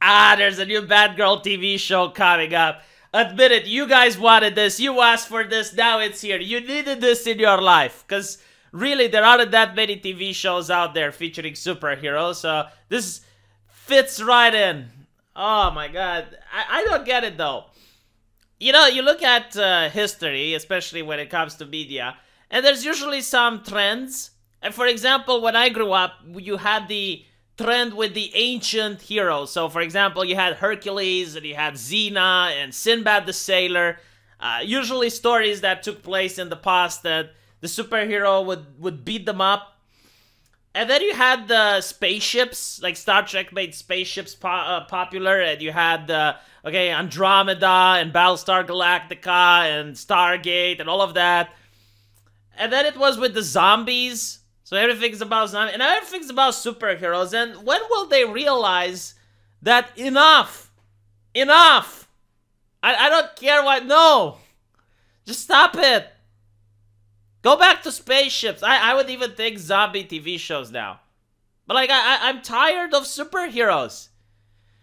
Ah, there's a new Batgirl TV show coming up. Admit it, you guys wanted this. You asked for this. Now it's here. You needed this in your life. Because really, there aren't that many TV shows out there featuring superheroes. So this fits right in. Oh my god. I, I don't get it though. You know, you look at uh, history, especially when it comes to media, and there's usually some trends. And for example, when I grew up, you had the trend with the ancient heroes. So, for example, you had Hercules and you had Xena and Sinbad the Sailor. Uh, usually stories that took place in the past that the superhero would, would beat them up. And then you had the spaceships, like Star Trek made spaceships po uh, popular, and you had, uh, okay, Andromeda and Battlestar Galactica and Stargate and all of that. And then it was with the zombies, so everything's about zombies, and everything's about superheroes. And when will they realize that enough, enough? I, I don't care what. No, just stop it. Go back to spaceships. I, I would even think zombie TV shows now. But like I, I I'm tired of superheroes.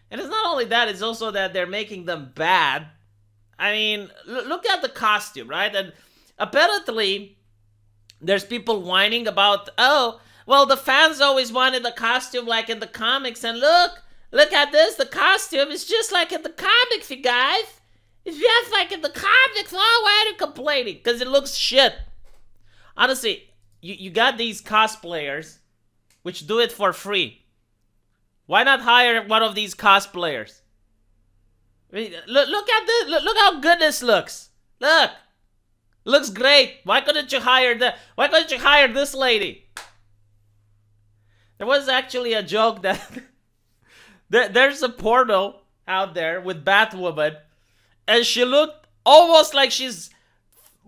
And it's not only that, it's also that they're making them bad. I mean, look at the costume, right? And apparently there's people whining about, oh, well, the fans always wanted the costume like in the comics, and look, look at this, the costume is just like in the comics, you guys. It's just like in the comics. Oh, why are you complaining? Because it looks shit. Honestly, you, you got these cosplayers, which do it for free. Why not hire one of these cosplayers? I mean, look, look at this. Look, look how good this looks. Look. Looks great. Why couldn't you hire the Why couldn't you hire this lady? There was actually a joke that there's a portal out there with Batwoman, and she looked almost like she's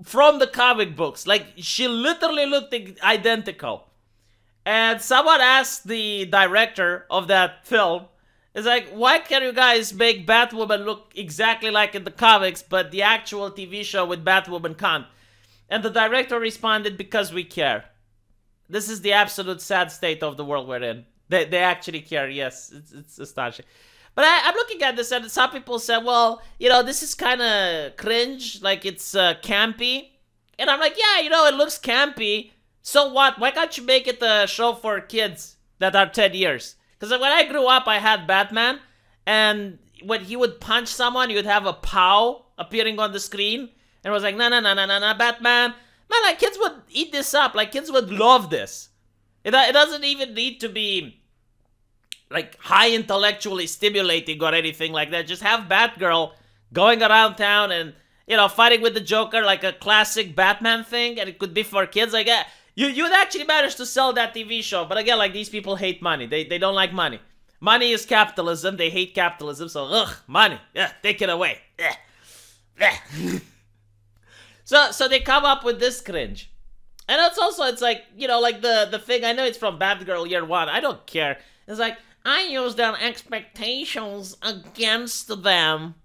from the comic books. Like she literally looked identical. And someone asked the director of that film, it's like, why can't you guys make Batwoman look exactly like in the comics, but the actual TV show with Batwoman can't? And the director responded, because we care. This is the absolute sad state of the world we're in. They, they actually care, yes. It's, it's astonishing. But I, am looking at this, and some people said, well, you know, this is kind of cringe, like it's uh, campy. And I'm like, yeah, you know, it looks campy. So what? Why can't you make it a show for kids that are 10 years? Because when I grew up, I had Batman, and when he would punch someone, you would have a pow appearing on the screen. And it was like, no, no, no, no, no, no, Batman. Man, like, kids would eat this up. Like, kids would love this. It, it doesn't even need to be, like, high intellectually stimulating or anything like that. Just have Batgirl going around town and, you know, fighting with the Joker like a classic Batman thing. And it could be for kids. Like, uh, you you would actually manage to sell that TV show, but again, like these people hate money. They they don't like money. Money is capitalism. They hate capitalism. So ugh, money. Yeah, take it away. so so they come up with this cringe. And it's also it's like, you know, like the the thing I know it's from Batgirl year one. I don't care. It's like I use their expectations against them.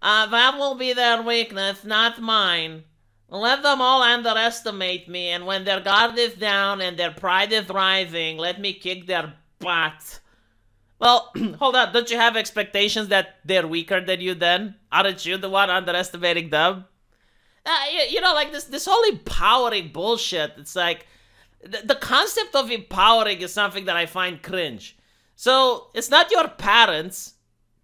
Uh, that will be their weakness, not mine. Let them all underestimate me, and when their guard is down and their pride is rising, let me kick their butt. Well, hold on, don't you have expectations that they're weaker than you then? Aren't you the one underestimating them? Uh, you, you, know, like this, this whole empowering bullshit, it's like, the, the concept of empowering is something that I find cringe. So, it's not your parents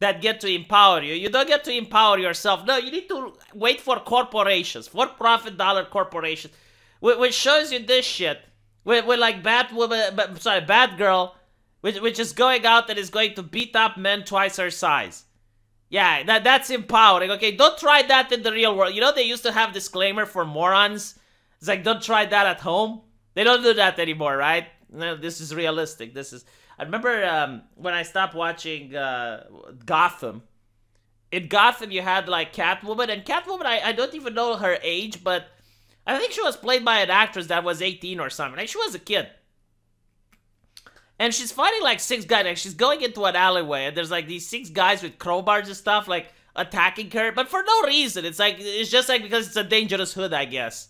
that get to empower you. You don't get to empower yourself. No, you need to wait for corporations, for profit dollar corporations, which shows you this shit. With, with like Batwoman, sorry, Batgirl, which, which is going out and is going to beat up men twice her size. Yeah, that that's empowering. Okay, don't try that in the real world. You know they used to have disclaimer for morons. It's like don't try that at home. They don't do that anymore, right? No, this is realistic. This is I remember um, when I stopped watching uh, Gotham. In Gotham, you had like Catwoman, and Catwoman, I, I don't even know her age, but I think she was played by an actress that was 18 or something. Like, she was a kid. And she's fighting like six guys. Like, she's going into an alleyway, and there's like these six guys with crowbars and stuff, like attacking her, but for no reason. It's like, it's just like because it's a dangerous hood, I guess.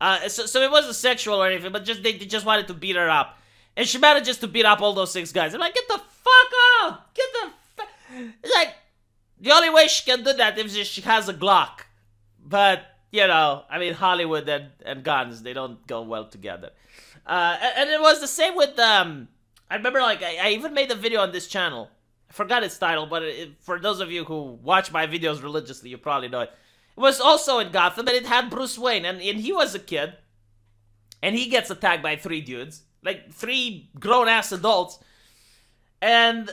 Uh, so, so it wasn't sexual or anything, but just they, they just wanted to beat her up. And she manages to beat up all those six guys. I'm like, get the fuck out! Get the fuck! Like, The only way she can do that is if she has a Glock. But, you know, I mean, Hollywood and, and guns, they don't go well together. Uh, and, and, it was the same with, um, I remember, like, I, I, even made a video on this channel. I forgot its title, but it, for those of you who watch my videos religiously, you probably know it. Was also in Gotham, and it had Bruce Wayne, and, and he was a kid. And he gets attacked by three dudes, like three grown-ass adults. And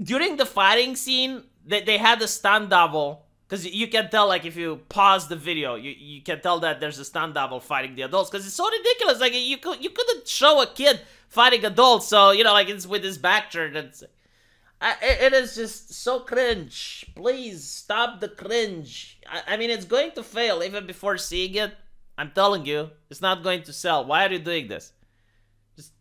during the fighting scene, they, they had a stunt double because you can tell like if you pause the video you, you can tell that there's a stunt double fighting the adults because it's so ridiculous like you could you couldn't show a kid fighting adults so you know like it's with his back turned it's I, it is just so cringe please stop the cringe I, I mean it's going to fail even before seeing it i'm telling you it's not going to sell why are you doing this Just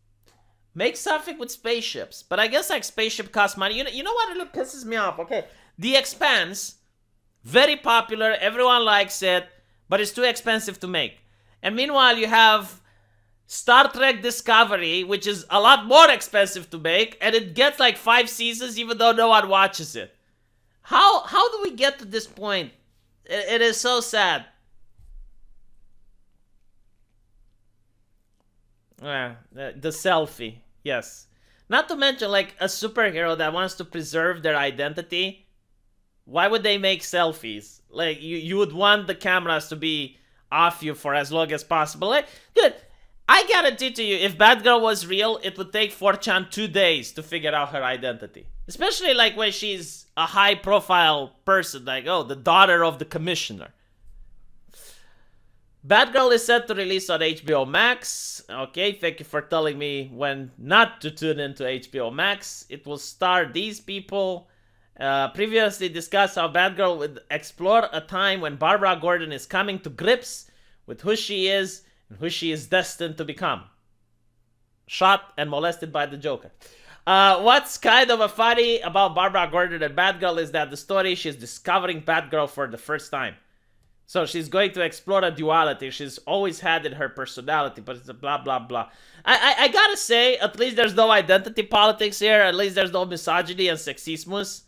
Make something with spaceships. But I guess like spaceship costs money. You know, you know what really pisses me off? Okay. The Expanse, very popular, everyone likes it, but it's too expensive to make. And meanwhile, you have Star Trek Discovery, which is a lot more expensive to make, and it gets like five seasons even though no one watches it. How how do we get to this point? it, it is so sad. Yeah, the, selfie. Yes. Not to mention, like, a superhero that wants to preserve their identity. Why would they make selfies? Like, you, you would want the cameras to be off you for as long as possible. Like, dude, I guarantee to you, if Batgirl was real, it would take 4chan two days to figure out her identity. Especially, like, when she's a high-profile person, like, oh, the daughter of the commissioner. Batgirl is set to release on HBO Max. Okay, thank you for telling me when not to tune into HBO Max. It will star these people. Uh, previously discussed how Batgirl would explore a time when Barbara Gordon is coming to grips with who she is and who she is destined to become. Shot and molested by the Joker. Uh, what's kind of a funny about Barbara Gordon and Batgirl is that the story she's discovering Batgirl for the first time. So she's going to explore a duality she's always had in her personality, but it's a blah blah blah. I, I, I gotta say, at least there's no identity politics here. At least there's no misogyny and sexismus.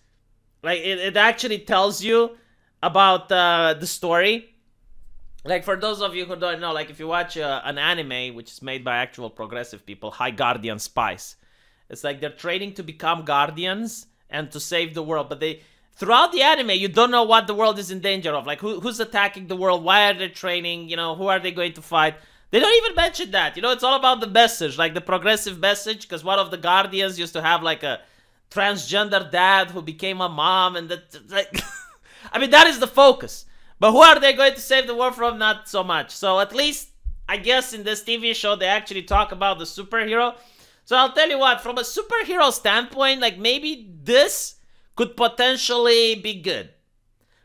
Like it, it actually tells you about uh, the story. Like for those of you who don't know, like if you watch uh, an anime which is made by actual progressive people, High Guardian Spice, it's like they're training to become guardians and to save the world, but they throughout the anime, you don't know what the world is in danger of. Like, who, who's attacking the world? Why are they training? You know, who are they going to fight? They don't even mention that. You know, it's all about the message, like the progressive message, because one of the Guardians used to have like a transgender dad who became a mom, and that, like, I mean, that is the focus. But who are they going to save the world from? Not so much. So at least, I guess in this TV show, they actually talk about the superhero. So I'll tell you what, from a superhero standpoint, like maybe this could potentially be good.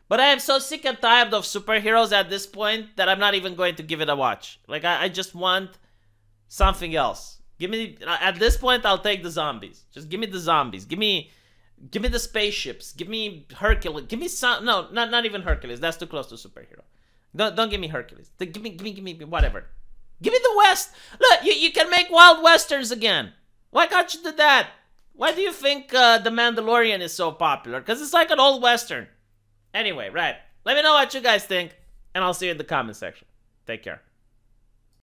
But I am so sick and tired of superheroes at this point that I'm not even going to give it a watch. Like, I, I just want something else. Give me, at this point, I'll take the zombies. Just give me the zombies. Give me, give me the spaceships. Give me Hercules. Give me some, no, not, not even Hercules. That's too close to superhero. Don't, don't give me Hercules. Give me, give me, give me, whatever. Give me the West. Look, you, you can make Wild Westerns again. Why can't you do that? Why do you think uh, The Mandalorian is so popular? Because it's like an old western. Anyway, right. Let me know what you guys think, and I'll see you in the comment section. Take care.